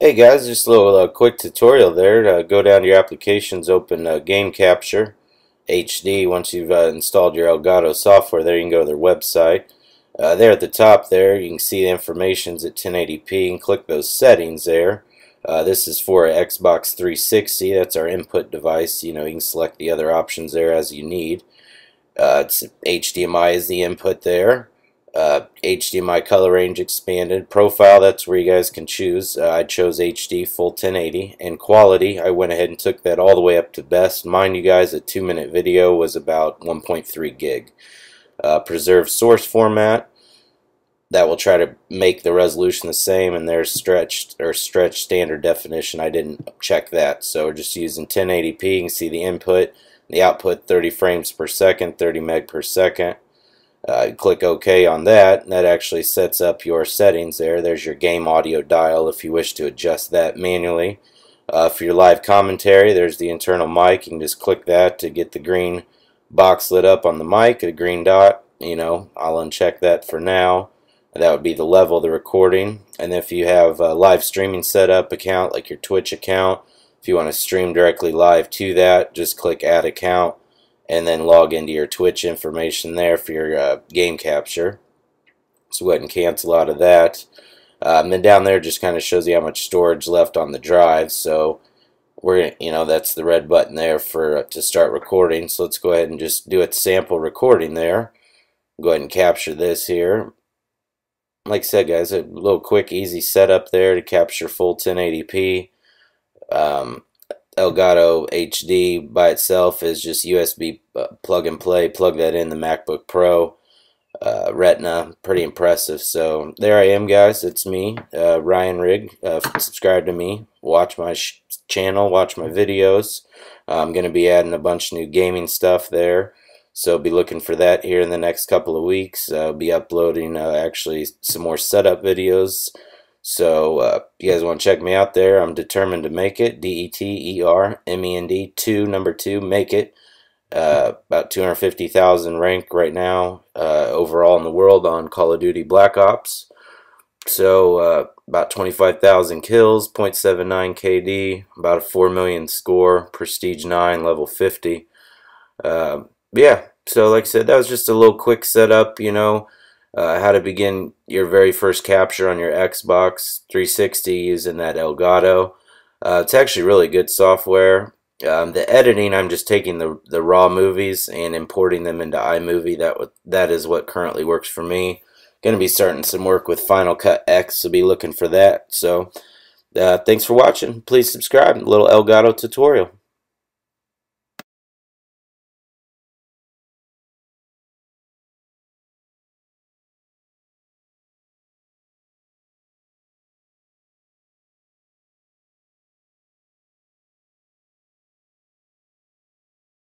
Hey guys, just a little uh, quick tutorial there. To go down to your applications, open uh, Game Capture HD. Once you've uh, installed your Elgato software there, you can go to their website. Uh, there at the top there, you can see the information's at 1080p and click those settings there. Uh, this is for Xbox 360. That's our input device. You know, you can select the other options there as you need. Uh, HDMI is the input there uh, HDMI color range expanded. Profile, that's where you guys can choose. Uh, I chose HD full 1080. And quality, I went ahead and took that all the way up to best. Mind you guys, a two minute video was about 1.3 gig. Uh, preserve source format, that will try to make the resolution the same and there's stretched or stretched standard definition I didn't check that so we're just using 1080p you can see the input the output 30 frames per second 30 meg per second uh, click OK on that, and that actually sets up your settings there. There's your game audio dial if you wish to adjust that manually. Uh, for your live commentary, there's the internal mic. You can just click that to get the green box lit up on the mic, a green dot. You know, I'll uncheck that for now. That would be the level of the recording. And if you have a live streaming setup account, like your Twitch account, if you want to stream directly live to that, just click Add Account and then log into your Twitch information there for your uh, game capture. So go ahead and cancel out of that. Um, then down there just kind of shows you how much storage left on the drive. So we're you know that's the red button there for uh, to start recording. So let's go ahead and just do a sample recording there. Go ahead and capture this here. Like I said, guys, a little quick, easy setup there to capture full 1080p. Um, Elgato HD by itself is just USB uh, plug and play. Plug that in the MacBook Pro. Uh, Retina, pretty impressive. So there I am, guys. It's me, uh, Ryan Rigg. Uh, subscribe to me. Watch my channel. Watch my videos. I'm going to be adding a bunch of new gaming stuff there. So be looking for that here in the next couple of weeks. I'll be uploading uh, actually some more setup videos so uh, you guys want to check me out there. I'm determined to make it. D-E-T-E-R-M-E-N-D 2, number 2, make it. Uh, about 250,000 rank right now uh, overall in the world on Call of Duty Black Ops. So uh, about 25,000 kills, 0.79 KD, about a 4 million score, Prestige 9, level 50. Uh, yeah, so like I said, that was just a little quick setup, you know uh, how to begin your very first capture on your Xbox 360 using that Elgato. Uh, it's actually really good software. Um, the editing, I'm just taking the the raw movies and importing them into iMovie. That that is what currently works for me. Going to be starting some work with Final Cut X, so be looking for that. So, uh, thanks for watching. Please subscribe. Little Elgato tutorial.